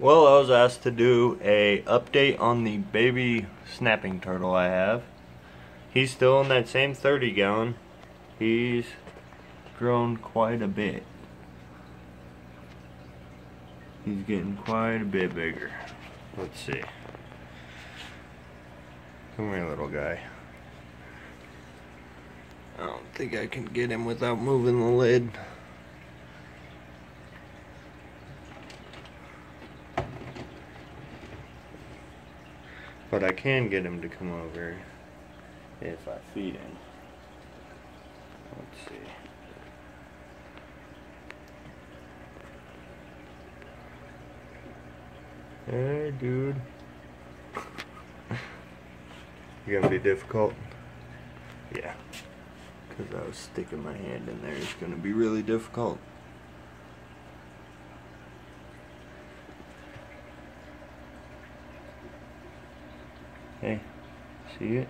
Well, I was asked to do a update on the baby snapping turtle I have. He's still in that same 30 gallon. He's grown quite a bit. He's getting quite a bit bigger. Let's see. Come here, little guy. I don't think I can get him without moving the lid. But I can get him to come over if I feed him. Let's see. Hey, dude. You're gonna be difficult? Yeah. Because I was sticking my hand in there. It's gonna be really difficult. Hey, see it?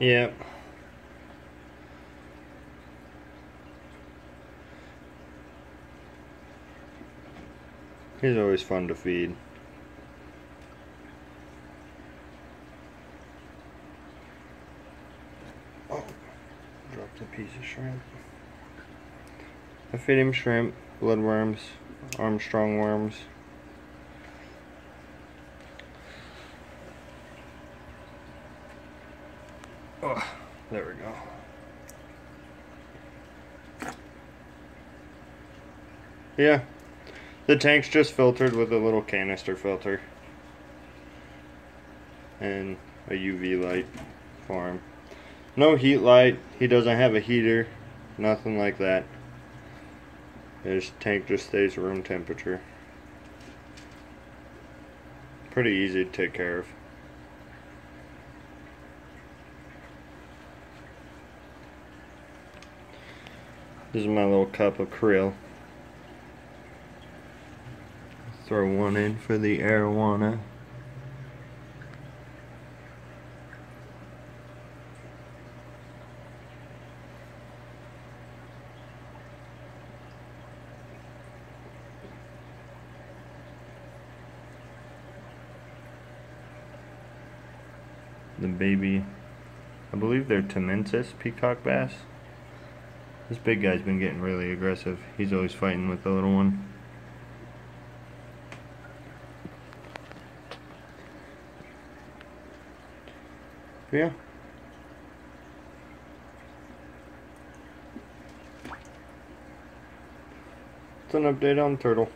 Yep. He's always fun to feed. Oh, dropped a piece of shrimp. Him shrimp, bloodworms, Armstrong worms. Oh, there we go. Yeah, the tank's just filtered with a little canister filter and a UV light for him. No heat light. He doesn't have a heater. Nothing like that. His tank just stays room temperature. Pretty easy to take care of. This is my little cup of krill. Throw one in for the arowana. The baby, I believe they're Temensis peacock bass. This big guy's been getting really aggressive. He's always fighting with the little one. yeah. It's an update on the Turtle.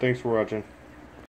Thanks for watching.